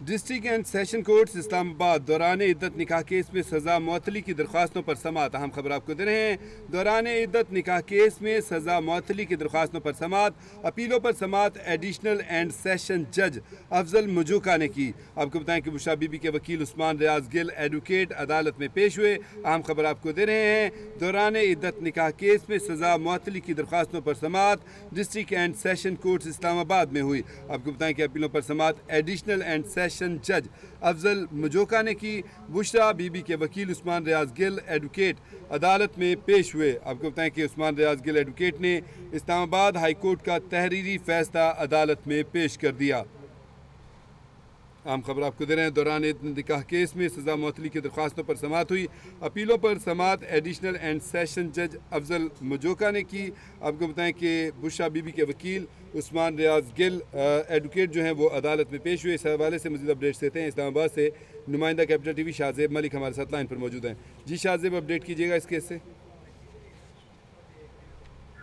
District and session courts Islamabad دوران عدت نکاح کیس میں سزا معطلی کی درخواستوں پر سماعت۔ اہم خبر آپ کو دے رہے ہیں۔ دوران عدت نکاح کیس میں سزا معطلی کی درخواستوں پر سماعت۔ اپیلوں پر سماعت ایڈیشنل اینڈ سیشن جج افضل مجوکا نے کی۔ آپ کو بتائیں کہ بشا بی بی کے وکیل عثمان ریاض گل ایڈوکیٹ عدالت میں پیش ہوئے۔ اہم خبر آپ کو دے رہے ہیں۔ دوران عدت نکاح کیس میں سزا معطلی کی درخواستوں پر سماعت district and session courts Islamabad میں ہوئی۔ آپ کو بتائیں کہ اپیلوں پر سماعت ایڈیشنل اینڈ سیشن سیشن جج افضل مجوکا نے کی بشرا بی بی کے وکیل عثمان ریاض گل ایڈوکیٹ عدالت میں پیش ہوئے آپ کو بتائیں کہ عثمان ریاض گل ایڈوکیٹ نے اسلام آباد ہائی کورٹ کا تحریری فیصلہ عدالت میں پیش کر دیا عام خبر آپ کو دے رہے ہیں، دوران نکاح کیس میں سزا معطلی کی درخواستوں پر سماعت ہوئی۔ اپیلوں پر سماعت ایڈیشنل اینڈ سیشن جج افضل مجوکا نے کی۔ آپ کو بتائیں کہ بشا بی بی کے وکیل عثمان ریاض گل ایڈوکیٹ جو ہیں وہ عدالت میں پیش ہوئے۔ اس حوالے سے مزید اپڈیٹس دیتے ہیں۔ اسلام آباد سے نمائندہ capital T V Shahzeb Malik ہمارے ساتھ لائن پر موجود ہیں۔ جی شاہزیب اپڈیٹ کیجیے گا اس کیس سے۔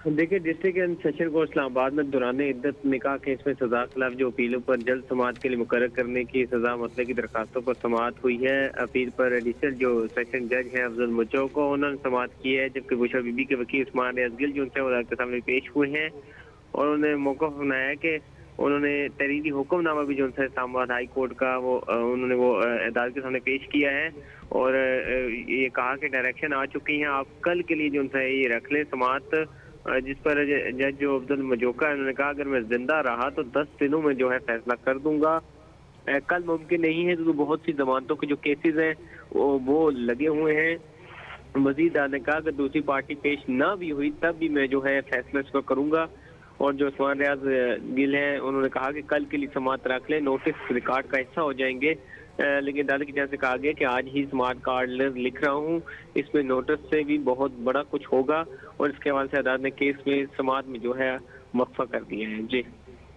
دیکھیں ڈسٹرکٹ اینڈ سیشن کو اسلام آباد میں دوران عدت نکاح کیس میں سزا خلاف جو اپیلوں پر جلد سماعت کے لیے مقرر کرنے کی سزا مسئلے کی درخواستوں پر سماعت ہوئی ہے۔ اپیل پر ایڈیشنل جو سیشن جج ہیں، افضل مچو کو انہوں نے سماعت کی ہے، جبکہ بشا بی بی کے وکیل عثمان ریاض گل جو ان سے عدالت کے سامنے پیش ہوئے ہیں۔ اور انہوں نے موقع بنایا کہ انہوں نے تحریری حکم نامہ بھی جو ان سے اسلام آباد ہائی کورٹ کا وہ، انہوں نے وہ عدالت کے سامنے پیش کیا ہے۔ اور یہ کہا کہ ڈائریکشن آ چکی ہیں۔ آپ کل کے لیے جو ان سے یہ رکھ لیں سماعت جس پر جج جو عبد المجوکا انہوں نے کہا، اگر میں زندہ رہا تو دس دنوں میں جو ہے فیصلہ کر دوں گا۔ کل ممکن نہیں ہے تو بہت سی ضمانتوں کے جو کیسز ہیں، وہ لگے ہوئے ہیں۔ مزید نے کہا، اگر دوسری پارٹی پیش نہ بھی ہوئی تب بھی میں جو ہے فیصلہ اس کو کروں گا۔ اور جو عثمان ریاض گل ہیں، انہوں نے کہا کہ کل کے لیے سماعت رکھ لیں نوٹس ریکارڈ کا حصہ ہو جائیں گے۔ لیکن عدالت کی جانب سے کہا گیا کہ آج ہی سمارٹ کارڈ لکھ رہا ہوں۔ اس میں نوٹس سے بھی بہت بڑا کچھ ہوگا اور اس کے حوالے سے عدالت نے کیس میں سماعت میں جو ہے وقفہ کر دیا ہے۔ جی۔